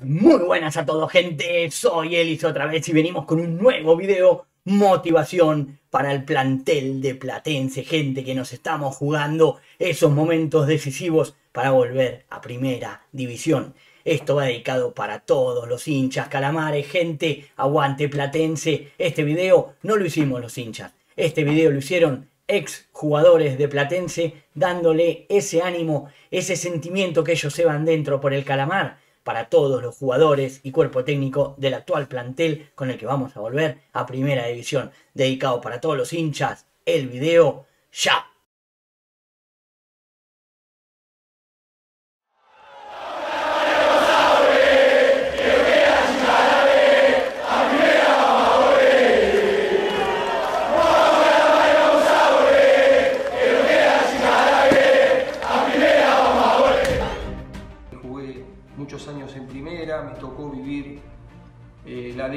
Muy buenas a todos gente, soy Elis otra vez y venimos con un nuevo video motivación para el plantel de Platense, gente que nos estamos jugando esos momentos decisivos para volver a primera división. Esto va dedicado para todos los hinchas calamares, gente, aguante Platense. Este video no lo hicimos los hinchas, este video lo hicieron ex jugadores de Platense dándole ese ánimo, ese sentimiento que ellos llevan dentro por el calamar para todos los jugadores y cuerpo técnico del actual plantel con el que vamos a volver a Primera División. Dedicado para todos los hinchas, el video ya.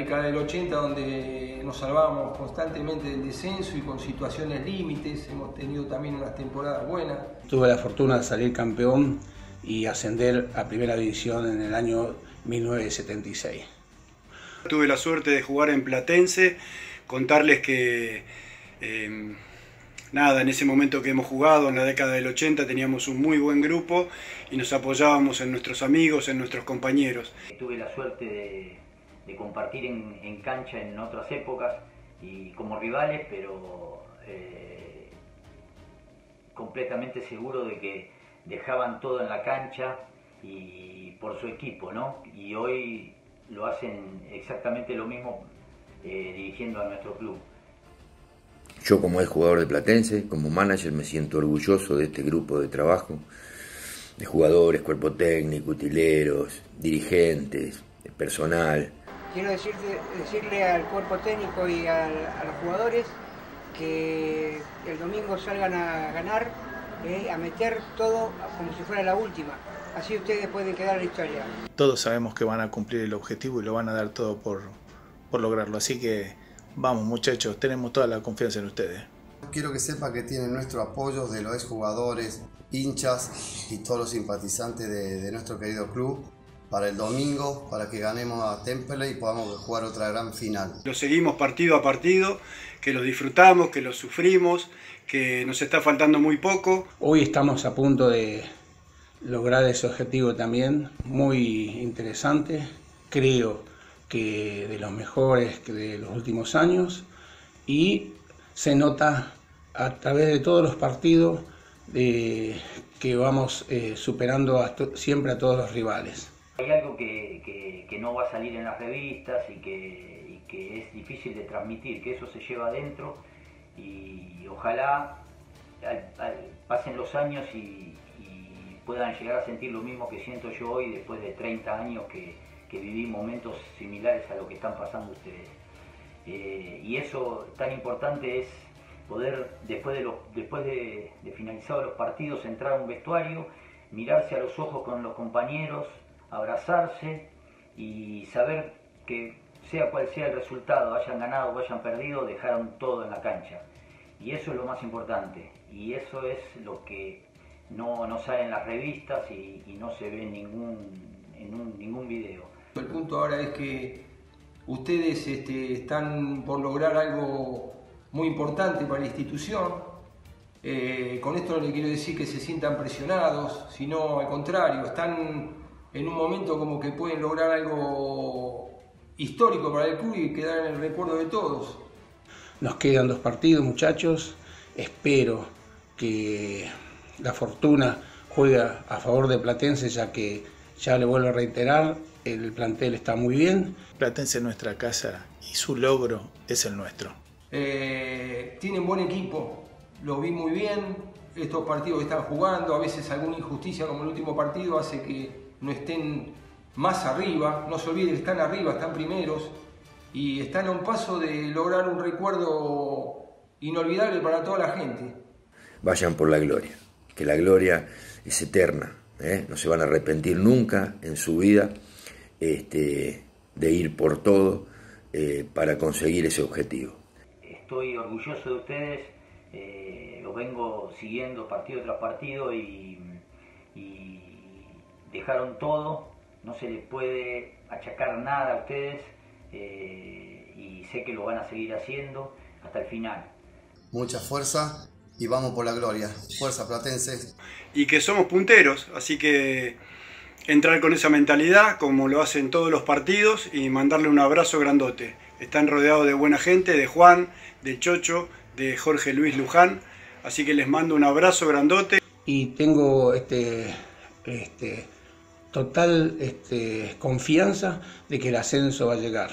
Década del 80 donde nos salvábamos constantemente del descenso y con situaciones límites, hemos tenido también unas temporadas buenas. Tuve la fortuna de salir campeón y ascender a primera división en el año 1976. Tuve la suerte de jugar en Platense, contarles que eh, nada, en ese momento que hemos jugado, en la década del 80, teníamos un muy buen grupo y nos apoyábamos en nuestros amigos, en nuestros compañeros. Tuve la suerte de, compartir en, cancha en otras épocas y como rivales, pero eh, completamente seguro de que dejaban todo en la cancha y por su equipo, ¿no? Y hoy lo hacen exactamente lo mismo eh, dirigiendo a nuestro club. Yo como ex jugador de Platense, como manager, me siento orgulloso de este grupo de trabajo, de jugadores, cuerpo técnico, utileros, dirigentes, personal. Quiero decirle al cuerpo técnico y a, los jugadores que el domingo salgan a ganar, eh, a meter todo como si fuera la última. Así ustedes pueden quedar en la historia. Todos sabemos que van a cumplir el objetivo y lo van a dar todo por, por lograrlo. Así que Vamos muchachos, tenemos toda la confianza en ustedes. Quiero que sepa que tienen nuestro apoyo de los jugadores, hinchas y todos los simpatizantes de, nuestro querido club para el domingo, para que ganemos a Temple y podamos jugar otra gran final. Lo seguimos partido a partido, que lo disfrutamos, que lo sufrimos, que nos está faltando muy poco. Hoy estamos a punto de lograr ese objetivo también, muy interesante. Creo que de los mejores que de los últimos años y se nota a través de todos los partidos de, que vamos eh, superando siempre a todos los rivales. Hay algo que, que, no va a salir en las revistas y que, es difícil de transmitir, que eso se lleva adentro y ojalá pasen los años y, puedan llegar a sentir lo mismo que siento yo hoy después de 30 años que, que viví momentos similares a lo que están pasando ustedes. Eh, y eso tan importante es poder, después de, los, después de, finalizados los partidos, entrar a un vestuario, mirarse a los ojos con los compañeros, abrazarse y saber que sea cual sea el resultado, hayan ganado o hayan perdido, dejaron todo en la cancha. Y eso es lo más importante. Y eso es lo que no, no sale en las revistas y, no se ve en ningún, en ningún video. El punto ahora es que ustedes este, están por lograr algo muy importante para la institución. Eh, con esto no le quiero decir que se sientan presionados, sino al contrario, están en un momento como que pueden lograr algo histórico para el club y quedar en el recuerdo de todos. Nos quedan dos partidos, muchachos. Espero que la fortuna juega a favor de Platense, ya que, ya le vuelvo a reiterar, el plantel está muy bien. Platense es nuestra casa y su logro es el nuestro. Eh, tienen buen equipo, lo vi muy bien. Estos partidos que están jugando, a veces alguna injusticia como el último partido hace que no estén más arriba. No se olviden, están arriba, están primeros y están a un paso de lograr un recuerdo inolvidable para toda la gente. Vayan por la gloria, que la gloria es eterna, ¿eh? no se van a arrepentir nunca en su vida este, de ir por todo eh, para conseguir ese objetivo. Estoy orgulloso de ustedes, eh, los vengo siguiendo partido tras partido y, dejaron todo no se les puede achacar nada a ustedes eh, y sé que lo van a seguir haciendo hasta el final. Mucha fuerza y vamos por la gloria. Fuerza Platense. Y que somos punteros, así que entrar con esa mentalidad, como lo hacen todos los partidos, y mandarle un abrazo grandote. Están rodeados de buena gente, de Juan, de Chocho, de Jorge Luis Luján, así que les mando un abrazo grandote. Y tengo este, este, total este, confianza de que el ascenso va a llegar.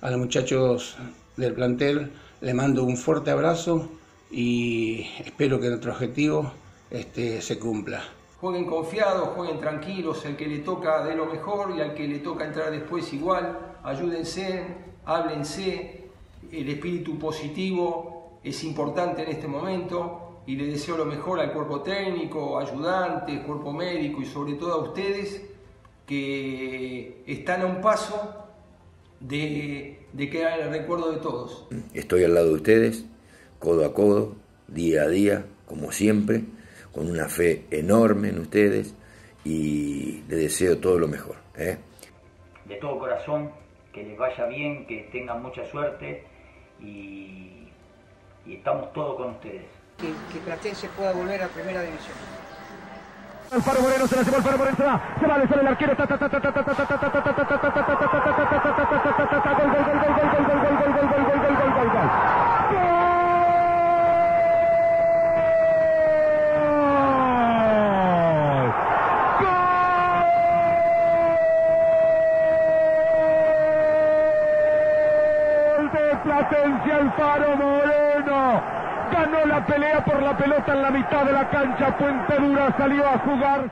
A los muchachos del plantel les mando un fuerte abrazo y espero que nuestro objetivo este, se cumpla. Jueguen confiados, jueguen tranquilos, el que le toca de lo mejor y al que le toca entrar después igual, ayúdense, háblense, el espíritu positivo es importante en este momento y le deseo lo mejor al cuerpo técnico, ayudantes, cuerpo médico y sobre todo a ustedes que están a un paso de, de quedar en el recuerdo de todos. Estoy al lado de ustedes, codo a codo, día a día, como siempre con una fe enorme en ustedes y les deseo todo lo mejor. ¿eh? De todo corazón, que les vaya bien, que tengan mucha suerte y, y estamos todos con ustedes. Que, Platense pueda volver a primera división. Alfaro Moreno se la llevó Alfaro Moreno se va, se va a el arquero, ta ta ta ta ta ta ta ta ta ta ta ta ta ta ta ta ta Platense Alfaro Moreno. Ganó la pelea por la pelota en la mitad de la cancha. Puente Dura salió a jugar.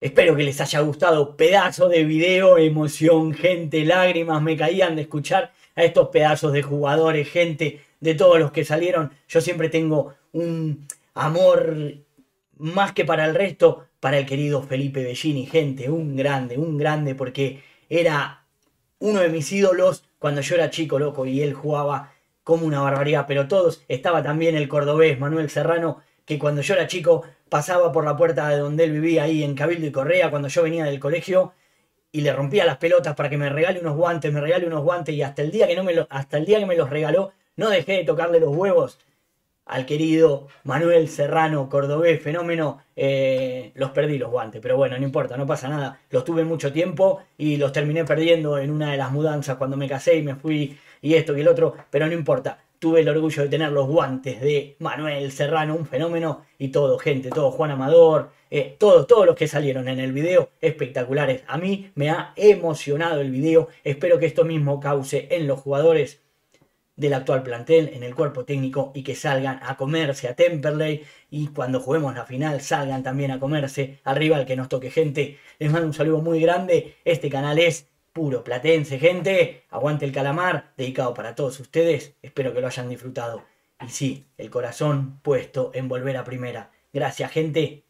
Espero que les haya gustado. Pedazo de video, emoción, gente, lágrimas me caían de escuchar a estos pedazos de jugadores, gente de todos los que salieron. Yo siempre tengo un amor más que para el resto, para el querido Felipe Bellini, gente, un grande, un grande, porque era uno de mis ídolos cuando yo era chico, loco, y él jugaba como una barbaridad, pero todos, estaba también el cordobés Manuel Serrano, que cuando yo era chico pasaba por la puerta de donde él vivía, ahí en Cabildo y Correa, cuando yo venía del colegio, y le rompía las pelotas para que me regale unos guantes, me regale unos guantes, y hasta el día que, no me lo, hasta el día que me los regaló, no dejé de tocarle los huevos al querido Manuel Serrano, cordobés, fenómeno. Eh, los perdí los guantes, pero bueno, no importa, no pasa nada. Los tuve mucho tiempo y los terminé perdiendo en una de las mudanzas cuando me casé y me fui y esto y el otro, pero no importa. Tuve el orgullo de tener los guantes de Manuel Serrano, un fenómeno, y todo, gente, todo, Juan Amador, eh, todos, todos los que salieron en el video, espectaculares. A mí me ha emocionado el video, espero que esto mismo cause en los jugadores del actual plantel en el cuerpo técnico y que salgan a comerse a Temperley y cuando juguemos la final salgan también a comerse al rival que nos toque gente. Les mando un saludo muy grande. Este canal es puro platense, gente. Aguante el calamar, dedicado para todos ustedes. Espero que lo hayan disfrutado. Y sí, el corazón puesto en volver a primera. Gracias, gente.